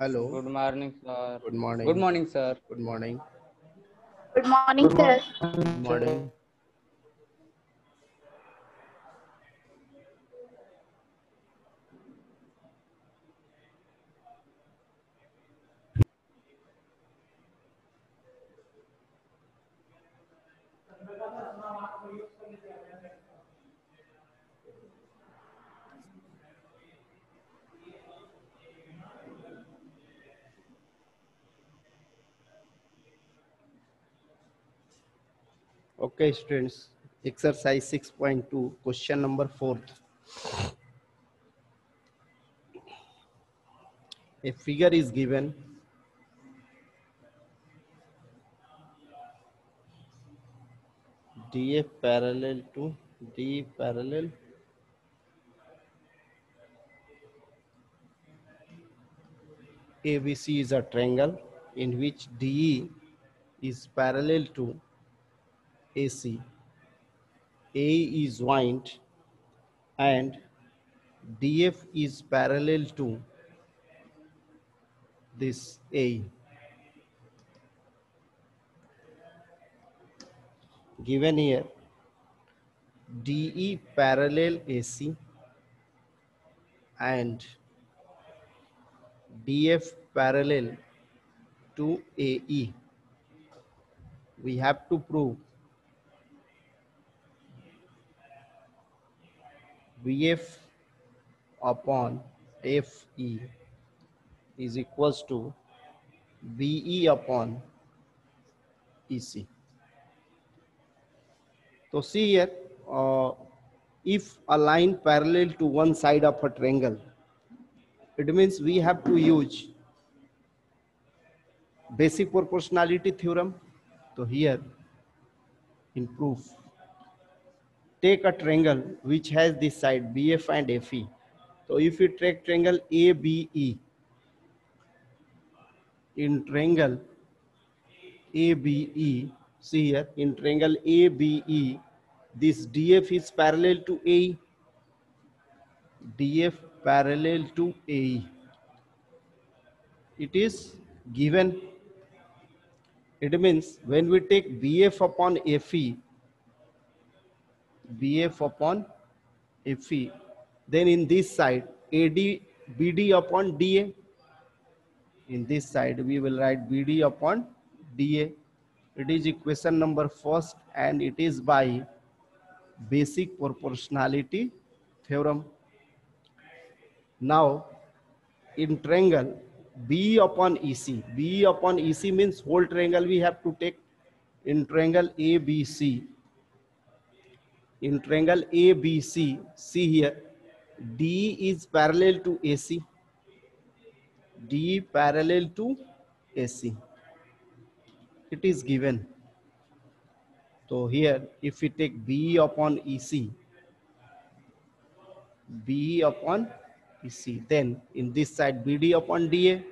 Hello. Good morning, sir. Good morning. Good morning, sir. Good morning. Good morning, sir. Good morning. Okay, students. Exercise 6.2, question number 4. A figure is given. DF parallel to D parallel ABC is a triangle in which DE is parallel to AC. A is joint and DF is parallel to this A. Given here, DE parallel AC and DF parallel to AE. We have to prove VF upon FE is equals to BE upon EC. So see here, uh, if a line parallel to one side of a triangle, it means we have to use basic proportionality theorem. So here, in proof, take a triangle which has this side BF and FE. So if you take triangle ABE, in triangle ABE, see here, in triangle ABE, this DF is parallel to A. DF parallel to A. It is given. It means when we take BF upon FE, BF upon FE, then in this side, AD, BD upon DA. In this side, we will write BD upon DA. It is equation number first and it is by basic proportionality theorem. Now, in triangle B upon EC, B upon EC means whole triangle we have to take in triangle ABC. In triangle ABC, see here, D is parallel to AC. D parallel to AC. It is given. So here, if we take B upon EC, B upon EC, then in this side BD upon DA,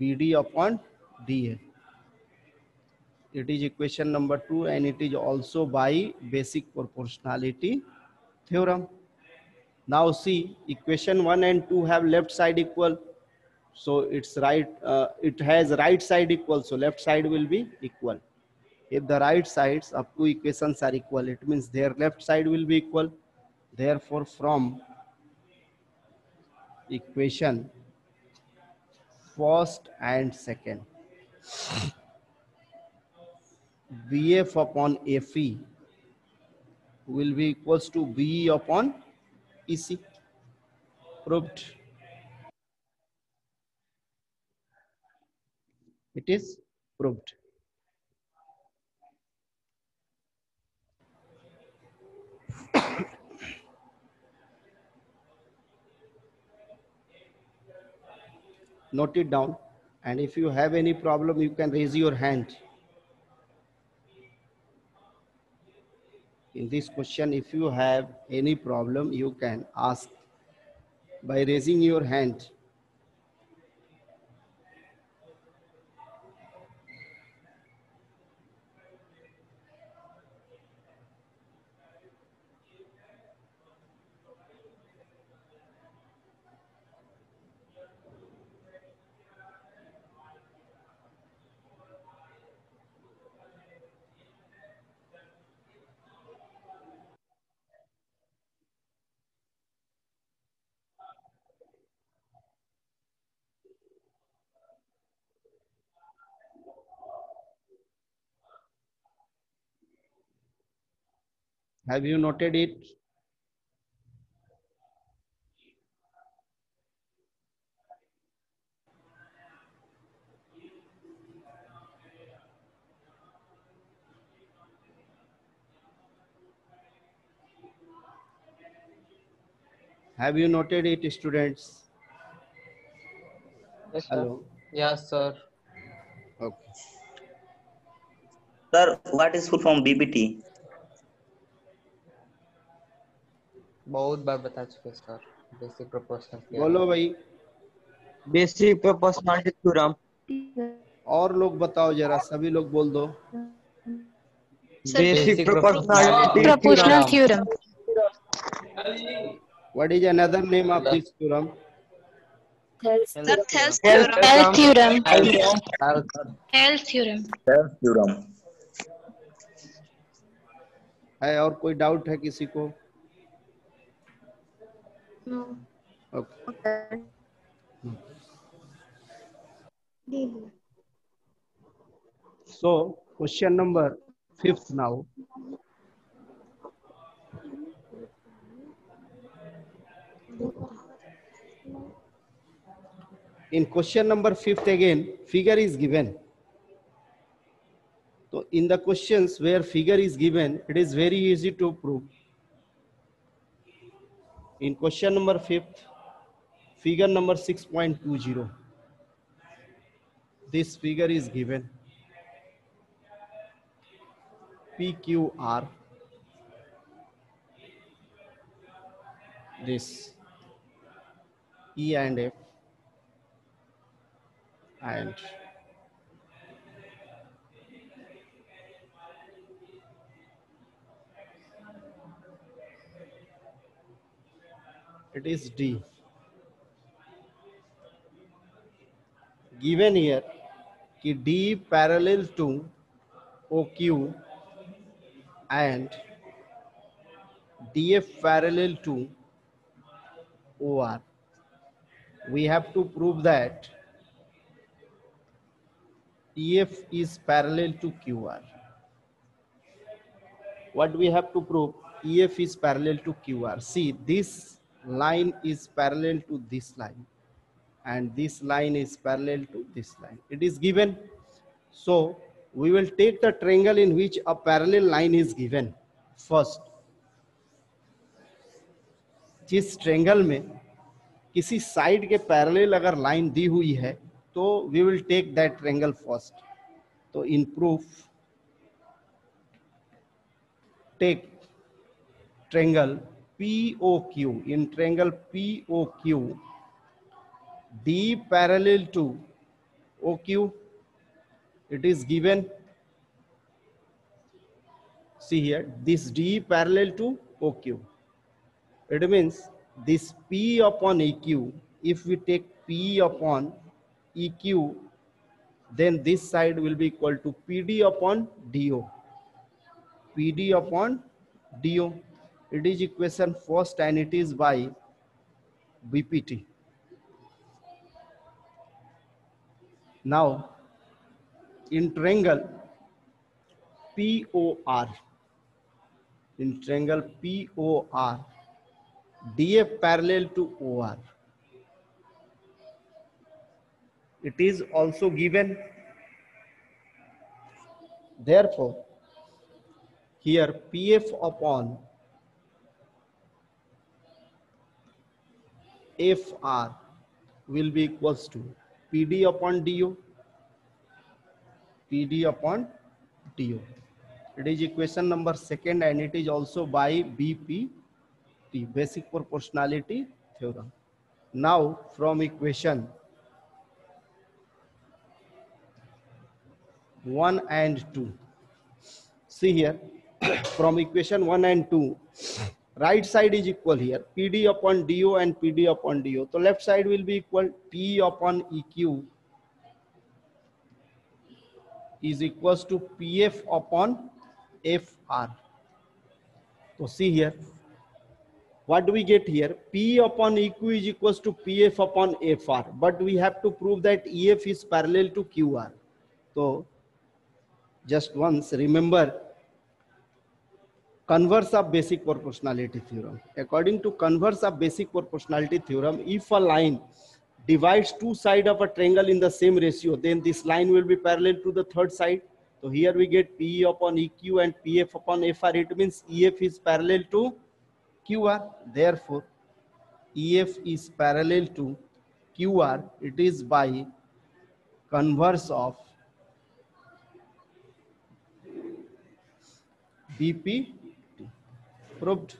BD upon DA. It is equation number two and it is also by basic proportionality theorem. Now see equation one and two have left side equal. So it's right, uh, it has right side equal. So left side will be equal. If the right sides of two equations are equal, it means their left side will be equal. Therefore, from equation first and second, BF upon FE will be equals to BE upon EC. Proved. It is proved. note it down and if you have any problem you can raise your hand in this question if you have any problem you can ask. By raising your hand Have you noted it? Have you noted it, students? Yes, sir. Hello. Yes, sir. Okay. Sir, what is full from BBT? बहुत बार बता चुके sir basic proportional theorem बोलो भाई। Basic proportional theorem और लोग बताओ जरा सभी लोग बोल दो। Basic proportional proportional theorem what is another name of this theorem है और कोई डाउट है किसी को? Okay So question number fifth now. In question number fifth again, figure is given. So in the questions where figure is given, it is very easy to prove. In question number fifth, figure number 6.20. This figure is given. PQR. This E and F and it is D. Given here कि D parallel to OQ and DF parallel to OR. We have to prove that EF is parallel to QR. What we have to prove? EF is parallel to QR. See, this line is parallel to this line and this line is parallel to this line. It is given. So we will take the triangle in which a parallel line is given first. जिस triangle में किसी side के parallel अगर line दी हुई है तो we will take that triangle first तो in proof take triangle POQ in triangle POQ D parallel to OQ it is given. See here this D parallel to OQ it means this P upon EQ if we take P upon EQ then this side will be equal to PD upon DO PD upon DO it is equation first and it is by BPT now in triangle POR in triangle POR DF parallel to OR it is also given. Therefore here PF upon FR will be equals to PD upon DO PD upon DO it is equation number second and it is also by BPT basic proportionality theorem now from equation 1 and 2 see here from equation 1 and 2 right side is equal here pd upon do and pd upon do so left side will be equal p upon eq is equals to pf upon fr so see here what do we get here p upon eq is equals to pf upon fr but we have to prove that ef is parallel to qr so just once remember converse of basic proportionality theorem. According to converse of basic proportionality theorem, if a line divides two side of a triangle in the same ratio, then this line will be parallel to the third side. So here we get PE upon EQ and PF upon FR. It means EF is parallel to QR. Therefore, EF is parallel to QR. It is by converse of BP proved.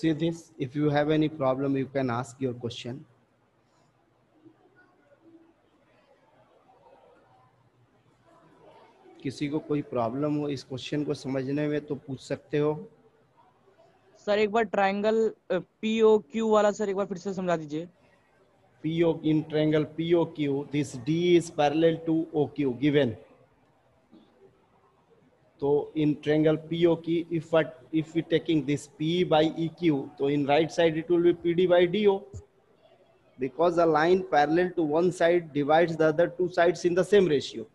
See this, if you have any problem, you can ask your question. किसी को कोई problem हो इस question को समझने में तो पूछ सकते हो सर एक बार ट्रायंगल पी ओ क्यू वाला सर एक बार फिर से समझा दीजिए PO in triangle POQ, this D is parallel to OQ given. So in triangle POQ, if what if we taking this P by EQ, so in right side it will be PD by DO. Because a line parallel to one side divides the other two sides in the same ratio.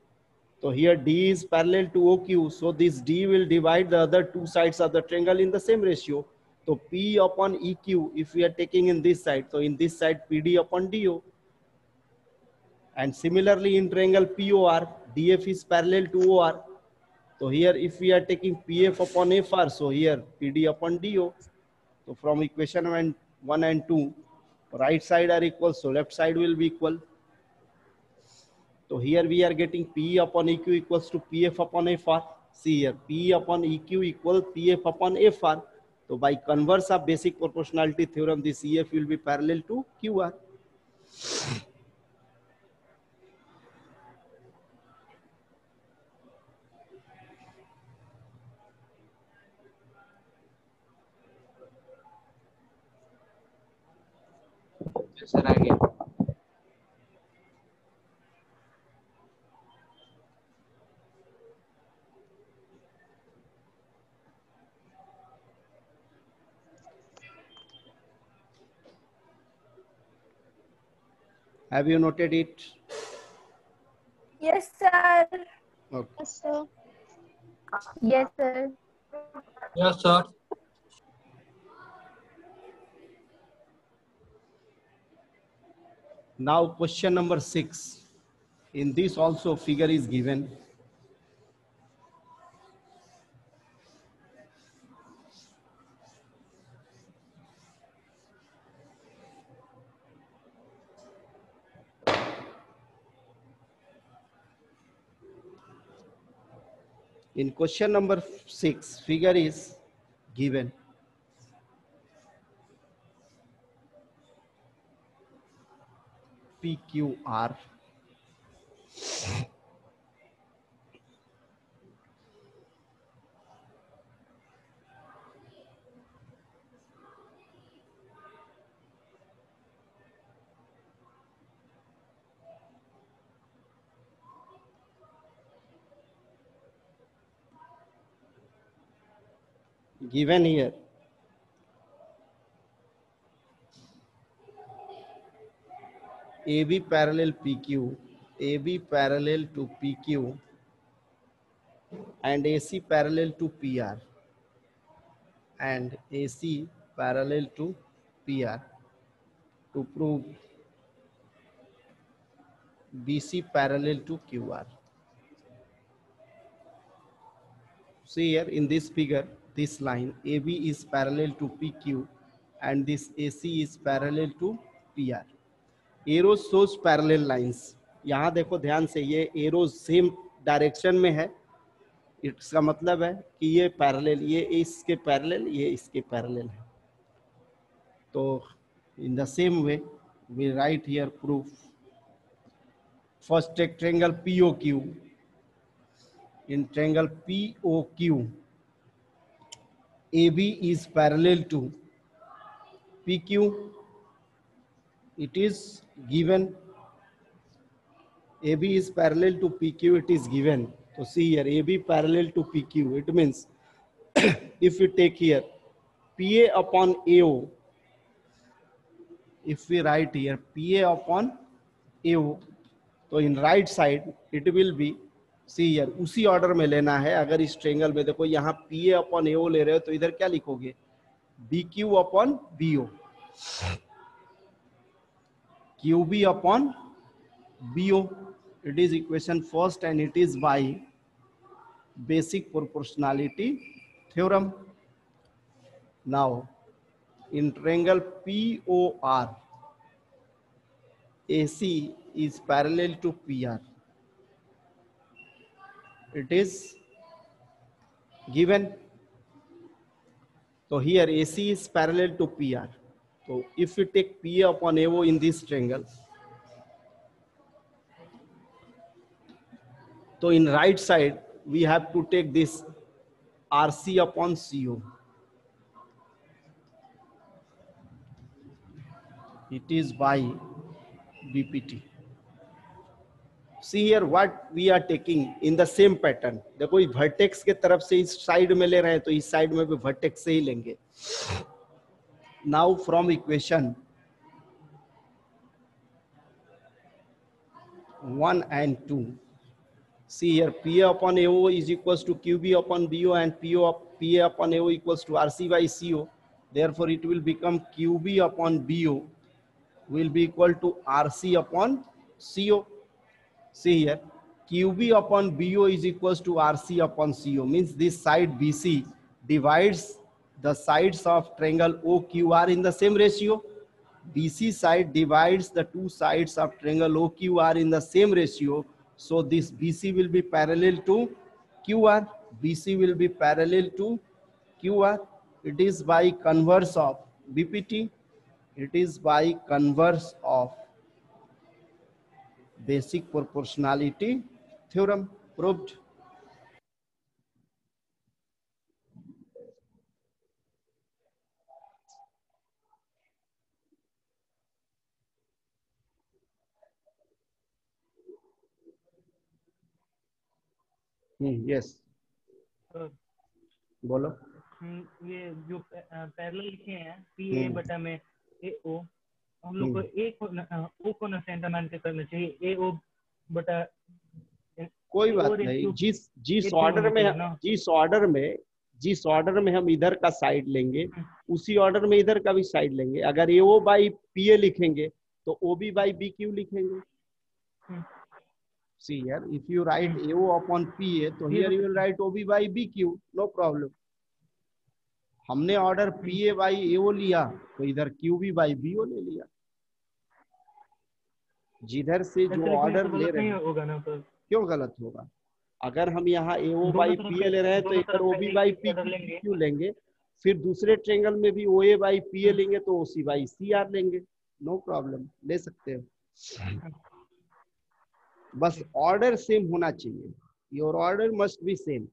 So here D is parallel to OQ, so this D will divide the other two sides of the triangle in the same ratio. So P upon EQ, if we are taking in this side, so in this side PD upon DO. And similarly in triangle POR, DF is parallel to OR. So here if we are taking PF upon FR, so here PD upon DO. So from equation one, and two, right side are equal, so left side will be equal. So here we are getting P upon EQ equals to PF upon FR. See here, P upon EQ equal PF upon FR. So by converse of basic proportionality theorem, this EF will be parallel to QR. Have you noted it? Yes, sir. Okay. Yes, sir. Yes, sir. Yes, sir. Now question number six. In this also figure is given. In question number six, figure is given. PQR. Given here. AB parallel PQ, AB parallel to PQ, and AC parallel to PR, and AC parallel to PR to prove BC parallel to QR. See here in this figure, this line AB is parallel to PQ and this AC is parallel to PR arrows shows parallel lines. यहाँ देखो ध्यान से, ये arrow same direction में है। इसका मतलब है कि ये पैरेलल ये इसके पैरेलल ये इसके पैरेलल है। तो in the same way we write here proof first triangle P O Q in triangle P O Q A B is parallel to P Q it is given AB is parallel to PQ it is given so see here AB parallel to PQ it means if we take here PA upon AO if we write here PA upon AO तो in right side it will be see here उसी order में लेना है अगर इस triangle में देखो यहाँ पी ए अपॉन एओ ले रहे हो तो इधर क्या लिखोगे B Q upon B QB upon BO. It is equation first and it is by basic proportionality theorem. Now, in triangle POR, AC is parallel to PR. It is given. So here AC is parallel to PR. So if we take PA upon AO in this triangle, so in right side, we have to take this RC upon CO. It is by BPT. See here what we are taking in the same pattern. देखो vertex के तरफ़ से इस side में ले रहे हैं तो इस साइड में भी vertex से ही लेंगे now from equation 1 and 2 see here pa upon ao is equals to qb upon bo and po up, pa upon ao equals to rc by co therefore it will become qb upon bo will be equal to rc upon co see here qb upon bo is equals to rc upon co means this side bc divides the sides of triangle OQR in the same ratio. BC side divides the two sides of triangle OQR in the same ratio. So this BC will be parallel to QR. BC will be parallel to QR. It is by converse of BPT. It is by converse of basic proportionality theorem proved. Yes sir बोलो। ये जो parallel लिखे हैं P A हम्म। बटा में ए ओ हम लोग को ए को न- ओ को ना सेंटर मान के करना चाहिए। ए ओ बटा कोई बात नहीं जिस जिस ऑर्डर में जिस ऑर्डर में जिस ऑर्डर में हम इधर का साइड लेंगे हम्म। उसी ऑर्डर में इधर का भी साइड लेंगे। अगर ए ओ बाई पी ए लिखेंगे तो O B by B Q लिखेंगे। Here if you write A O upon P A तो here you will write O B by B Q no problem हमने order P A by A लिया तो इधर Q B by B O ले लिया। जिधर से जो ऑर्डर ले रहे हैं। क्यों गलत होगा? अगर हम यहाँ ए ओ बाई पी ए ले रहे हैं तो इधर O B by P Q लेंगे। फिर दूसरे ट्रेंगल में भी ओ ए बाई पी ए लेंगे तो O C by C R लेंगे। नो प्रॉब्लम ले सकते हो। बस ऑर्डर सेम होना चाहिए। Your order must be same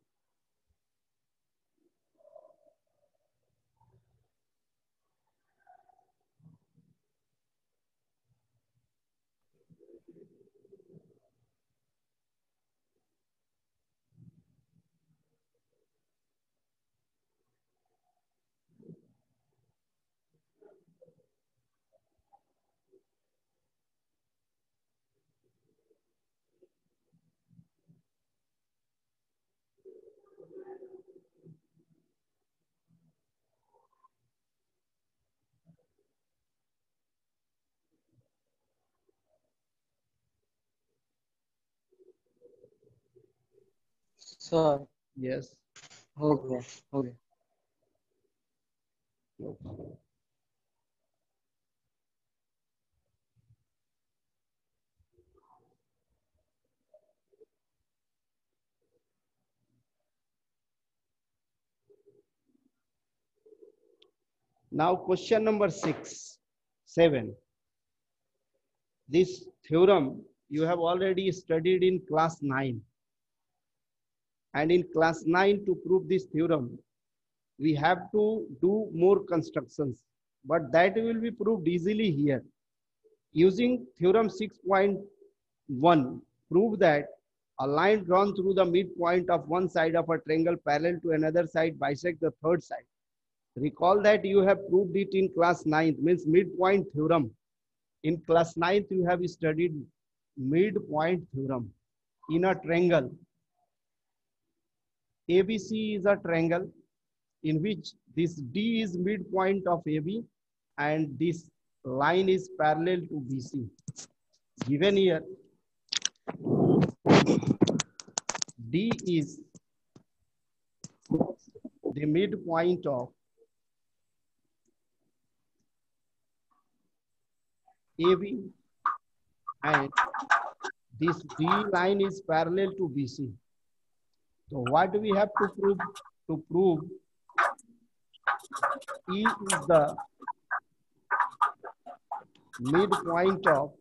sir. Yes. Okay. Okay. Now question number six, seven. This theorem you have already studied in class nine. And in class nine to prove this theorem, we have to do more constructions, but that will be proved easily here. Using theorem 6.1, prove that a line drawn through the midpoint of one side of a triangle parallel to another side bisect the third side. Recall that you have proved it in class 9th, means midpoint theorem. In class 9th, you have studied midpoint theorem in a triangle. ABC is a triangle in which this D is midpoint of AB and this line is parallel to BC. Given here, D is the midpoint of AB and this D line is parallel to BC. So what we have to prove? To prove E is the midpoint of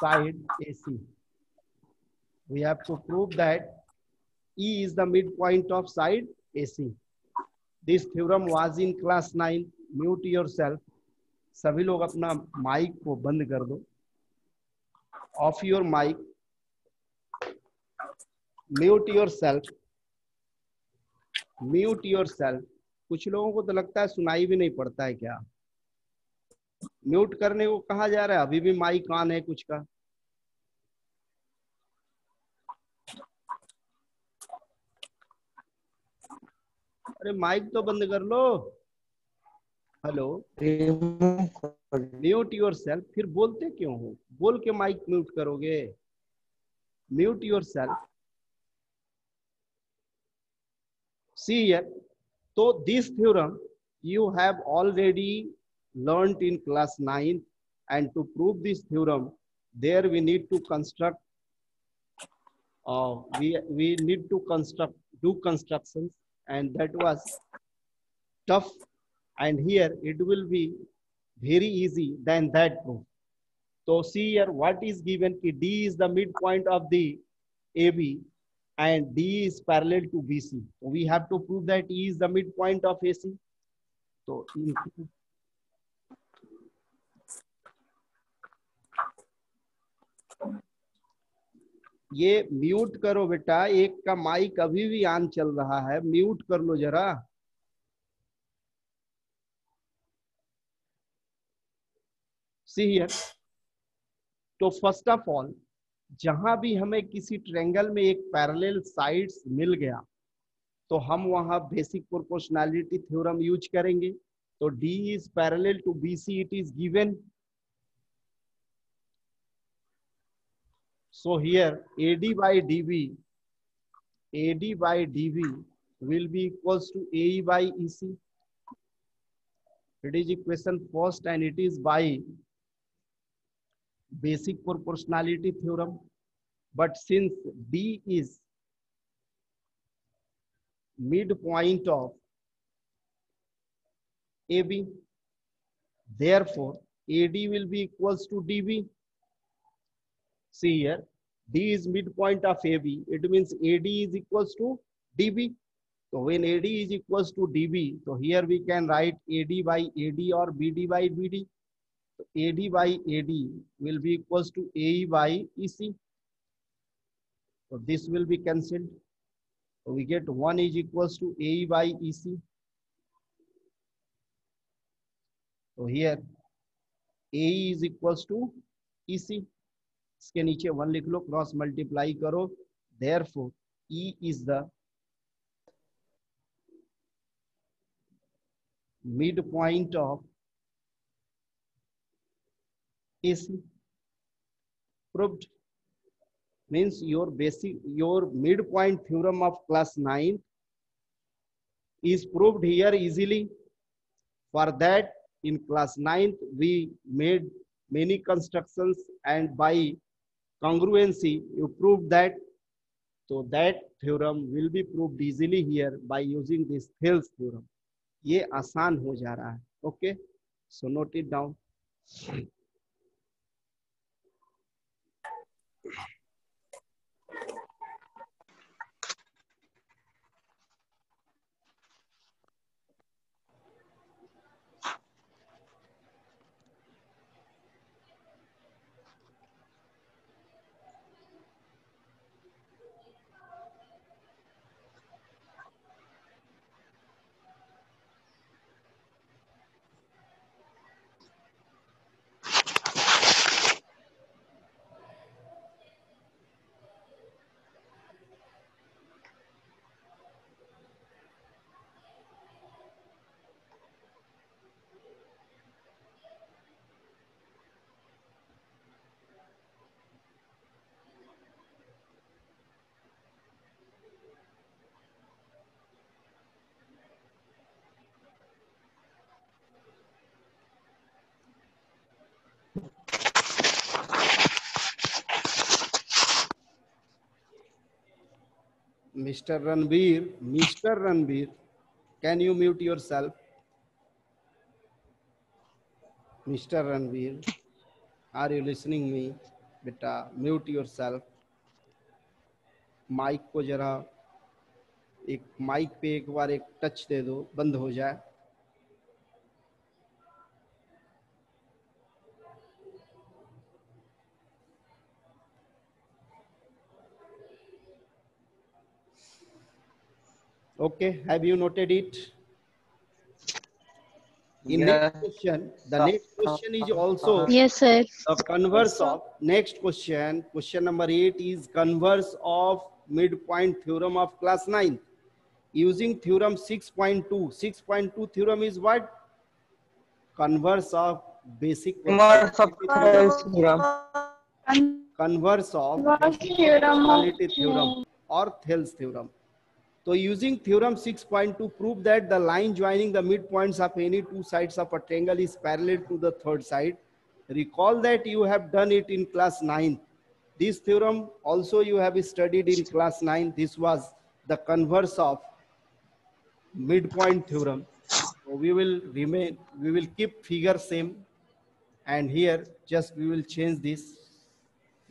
side AC. We have to prove that E is the midpoint of side AC. This theorem was in class 9. Mute yourself. सभी लोग अपना mic को बंद कर दो off your mic mute mute yourself कुछ लोगों को तो लगता है सुनाई भी नहीं पड़ता है क्या? म्यूट करने को कहा जा रहा है? अभी भी माइक ऑन है कुछ का? अरे माइक तो बंद कर लो। हेलो म्यूट योर सेल्फ फिर बोलते क्यों हो? बोल के माइक म्यूट करोगे। Mute yourself see here so this theorem you have already learned in class 9 and to prove this theorem there we need to construct uh, we we need to construct do constructions and that was tough and here it will be very easy than that proof so see here what is given d is the midpoint of the ab and D is parallel to BC. We have to prove that E is the midpoint of AC. So ये mute करो बेटा एक का mic अभी भी on चल रहा है म्यूट कर लो जरा सी हियर तो फ़र्स्ट ऑफ़ ऑल जहाँ भी हमें किसी ट्रेंगल में एक पैरेलल साइड्स मिल गया तो हम वहाँ बेसिक प्रोपोर्शनैलिटी थ्योरम यूज़ करेंगे तो D is parallel to B C it is given so here AD by DB, AD by DB will be equals to AE by EC. It is equation first and it is by basic proportionality theorem. But since D is midpoint of AB, therefore AD will be equals to DB. See here, D is midpoint of AB. It means AD is equals to DB. So when AD is equals to DB, so here we can write AD by AD or BD by BD. So AD by AD will be equals to AE by EC. So this will be cancelled. So we get 1 is equals to AE by EC. So here AE is equals to EC. इसके नीचे one लिख लो cross multiply करो therefore E is the midpoint of AC proved means your basic your midpoint theorem of class 9 is proved here easily for that in class 9th we made many constructions and by congruency you prove that so that theorem will be proved easily here by using this Thales theorem ये आसान हो जा रहा है okay so note it down Mr. Ranbir, Mr. Ranbir, can you mute yourself? Mr. Ranbir, are you listening me? बेटा mute yourself mic को जरा एक माइक पे एक बार एक टच दे दो बंद हो जाए Okay, have you noted it? In next question, the next question is also Yes, sir. the converse of next question. Question number eight is converse of midpoint theorem of class nine. Using theorem 6.2. 6.2 theorem is what? Converse of basic Converse of Thales theorem. converse of Converse theorem theorem or Thales theorem. So using theorem 6.2 prove that the line joining the midpoints of any two sides of a triangle is parallel to the third side. Recall that you have done it in class 9. This theorem also you have studied in class 9. This was the converse of midpoint theorem. So we will remain, we will keep figure same and here just we will change this.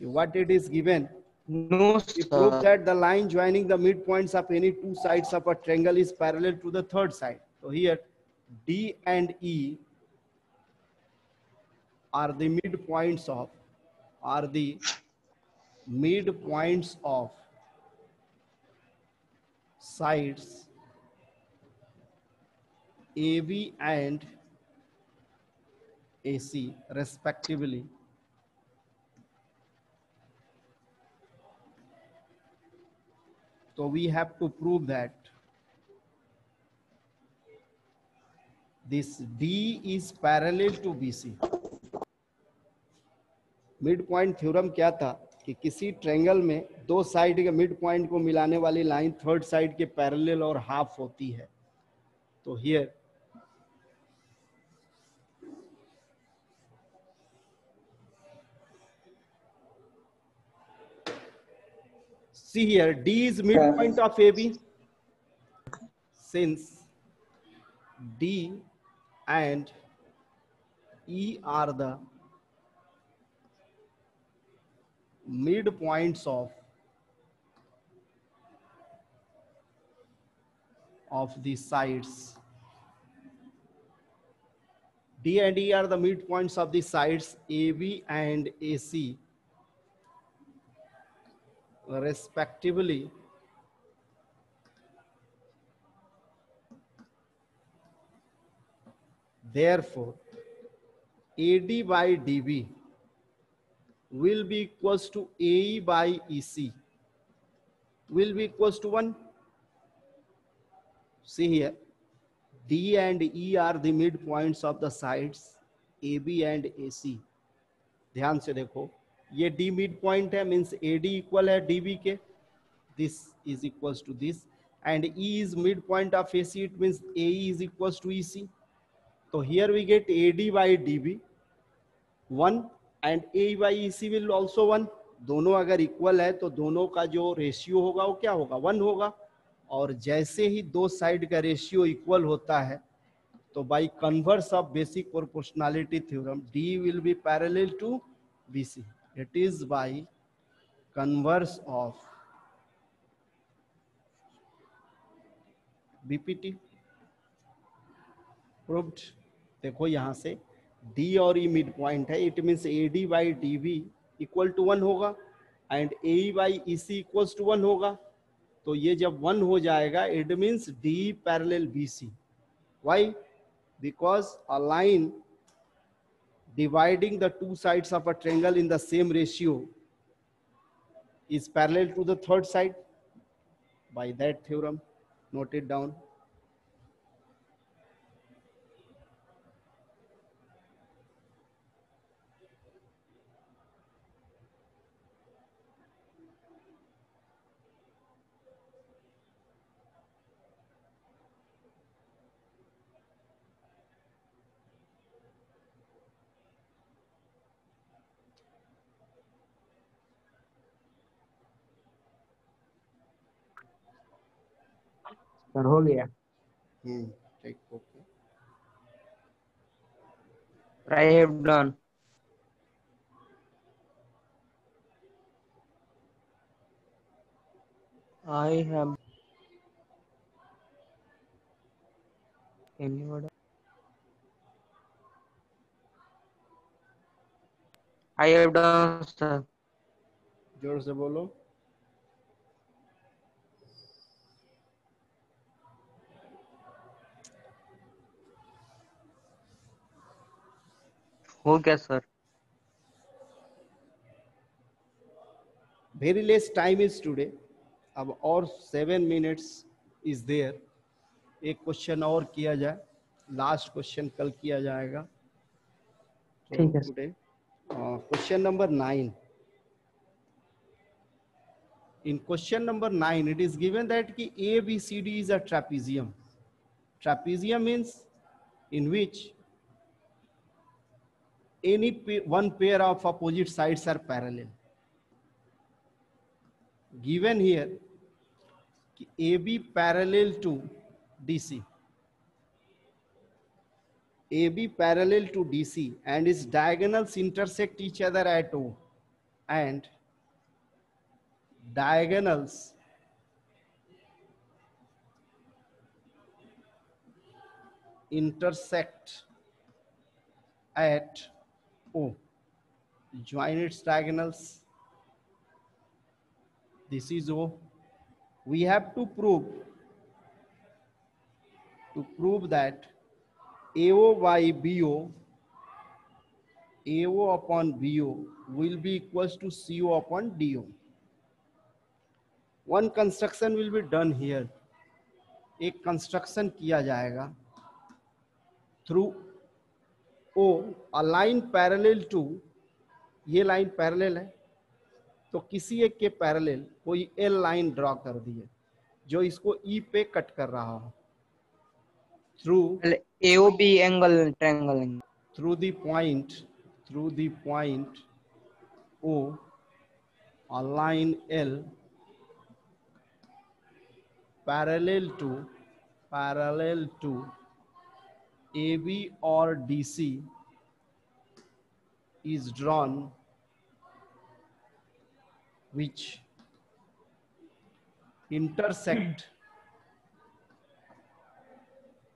What it is given, No, we prove that the line joining the midpoints of any two sides of a triangle is parallel to the third side. So here D and E are the midpoints of are the midpoints of sides AB and AC respectively. So we have to prove that this D is parallel to BC. Midpoint theorem क्या था कि किसी triangle में दो side के mid point को मिलाने वाली लाइन थर्ड साइड के पैरेलल और हाफ़ होती है तो here see here d is midpoint of ab since d and e are the midpoints of of the sides. D and e are the midpoints of the sides ab and ac respectively therefore ad by db will be equals to ae by ec will be equals to 1 see here d and e are the midpoints of the sides ab and ac ध्यान से देखो ये d mid point है means A D equal है DB के। This is equals to this and E is midpoint of A C it means A is equals to E C तो here we get A D by D B one and A by E C will also one दोनों अगर equal है तो दोनों का जो ratio होगा, वो क्या होगा? वन होगा। और जैसे ही दो साइड का रेशियो इक्वल होता है तो by converse of basic proportionality theorem, d will be parallel to bc it is by converse of bpt proved. देखो यहाँ से d और e मिड पॉइंट है. It means A D by D V equal to one होगा and A by E C equals to one होगा. तो ये जब वन हो जाएगा it means D parallel B C why because a line dividing the two sides of a triangle in the same ratio is parallel to the third side? By that theorem note it down sir हो गया hmm take okay I have done. I have. Anyone? I have done, sir. ज़ोर से बोलो हो गया sir. Very less time is today अब और seven minutes is there एक क्वेश्चन और किया जाए। लास्ट क्वेश्चन कल किया जाएगा। ठीक है today question number nine in question number nine it is given that की A B C D is a trapezium trapezium means in which any one pair of opposite sides are parallel. Given here ab parallel to dc ab parallel to dc and its diagonals intersect each other at o. And diagonals intersect at O. Join its diagonals. This is O. We have to prove to prove that AO by BO AO upon BO will be equals to CO upon DO. one construction will be done here एक construction किया जाएगा through O a line parallel to ये line parallel है तो किसी एक के parallel कोई एल लाइन ड्रॉ कर दिए जो इसको ई e पे कट कर रहा हो। Through AO angle triangle through the point through the point O a line L parallel to parallel to AB or DC is drawn which intersect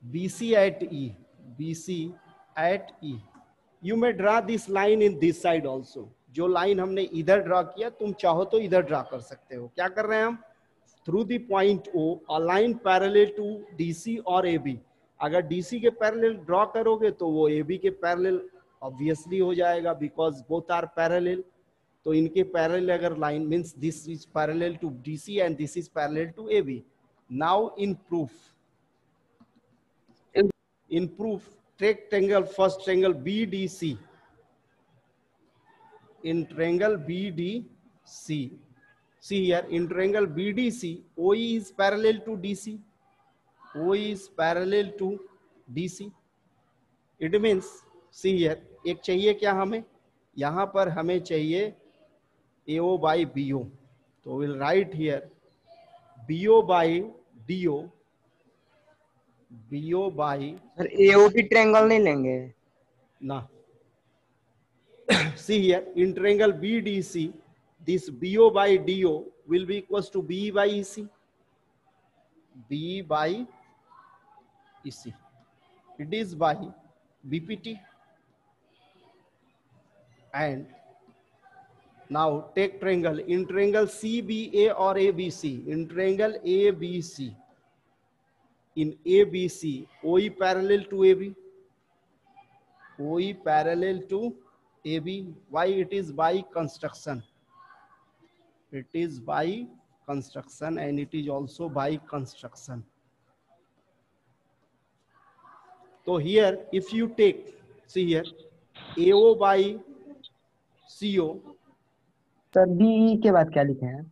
BC at E, BC at E. You may draw this line in this side also. जो line हमने इधर draw किया तुम चाहो तो इधर draw कर सकते हो क्या कर रहे हैं हम through the point O a line parallel to DC और एबी अगर डीसी के पैरेलल ड्रॉ करोगे तो वो ए बी के पैरेलल ऑब्वियसली हो जाएगा बिकॉज़ बोथ आर पैरेलल तो इनके पैरेलल अगर line means this is parallel to DC and this is parallel to AB now in proof in proof. Take triangle, first triangle bdc in triangle bdc see here, in triangle bdc oe is parallel to dc oe is parallel to dc it means see here एक चाहिए क्या हमें यहाँ पर हमें चाहिए AO by BO तो will write here BO by DO BO by sir AOB triangle नहीं लेंगे na. See here, in triangle BDC, this BO by DO will be equals to B by EC. B by EC. It is by BPT. And now take triangle in triangle CBA or ABC. In triangle ABC, in ABC, OE parallel to AB. OE parallel to AB. Why it is by construction? It is by construction and it is also by construction. तो here if you take C here AO by CO sir B के बाद क्या लिखे हैं?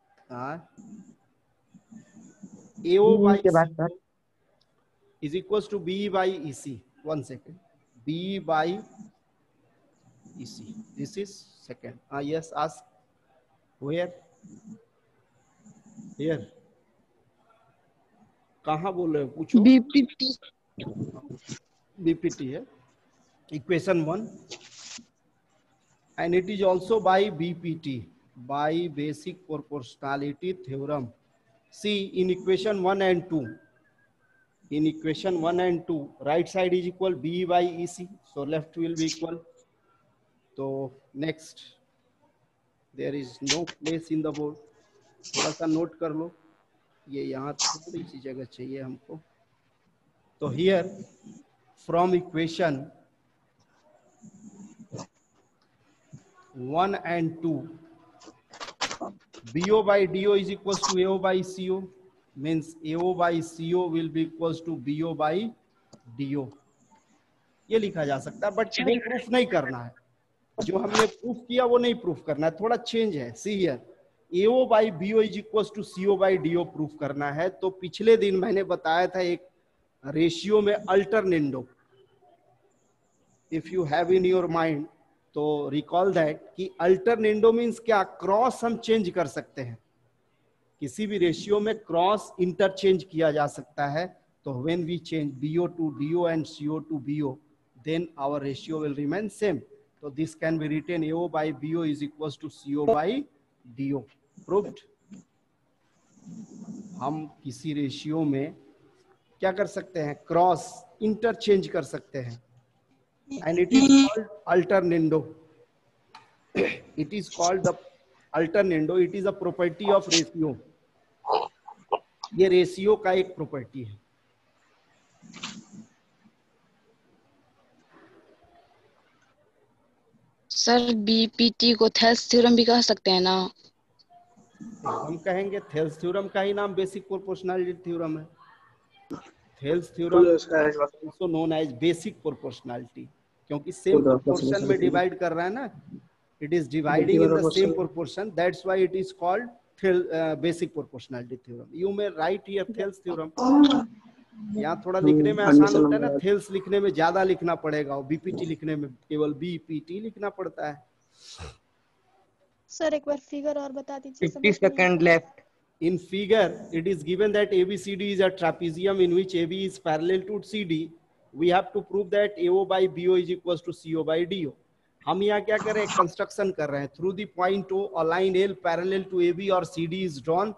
AO by के बाद sir is equal to B by E C one second B by this is second हाँ yes ask where here कहा बोल रहे हो? कुछ बीपी बीपीटी है equation one and it is also by BPT by basic proportionality theorem see in equation one and two in equation one and two right side is equal B by E C so left will be equal तो next there is no place in the board थोड़ा सा note कर लो। ये यहाँ थोड़ी सी जगह चाहिए हमको। तो here from equation one and two BO by DO is equals to AO by CO means AO by CO will be equals to BO by DO ये लिखा जा सकता है बट वो प्रूफ नहीं करना है। जो हमने प्रूफ किया वो नहीं प्रूफ करना है। थोड़ा चेंज है। See here AO by BO is equals to CO by DO proof करना है। तो पिछले दिन मैंने बताया था एक रेशियो में alternendo if you have in your mind तो रिकॉल दैट कि अल्टरनेंडो मीन्स क्या क्रॉस हम चेंज कर सकते हैं। किसी भी रेशियो में क्रॉस इंटरचेंज किया जा सकता है। तो when we change BO to DO and CO to BO then our ratio will remain same so this can be written AO by BO is equals to CO by DO proved? हम किसी ratio में क्या कर सकते हैं? Cross interchange कर सकते हैं। And it is called alternando it is called the alternando it is a property of ratio. ये रेशियो का एक प्रॉपर्टी है। सर बीपीटी को थेल्स थ्योरम भी कह सकते हैं ना? हम कहेंगे थेल्स थ्योरम का ही नाम बेसिक प्रोपोर्शनलिटी थ्योरम है। Thales theorem also known as basic proportionality क्योंकि सेम प्रोपोर्शन में डिवाइड कर रहा है ना it is dividing in the same proportion that's why it is called basic proportionality theorem you may write here Thales theorem यहाँ थोड़ा लिखने में आसान होता है ना थेल्स लिखने में ज़्यादा लिखना पड़ेगा और बीपीटी लिखने में केवल बीपीटी लिखना पड़ता है। सर एक बार फिगर और बता दीजिए समझ 50 second left In figure, it is given that ABCD is a trapezium in which AB is parallel to CD. we have to prove that AO by BO is equals to CO by DO. हम यहाँ क्या कर रहे हैं? Construction कर रहे हैं। Through the point to a line L parallel to A B और सी डी इज़ ड्रॉन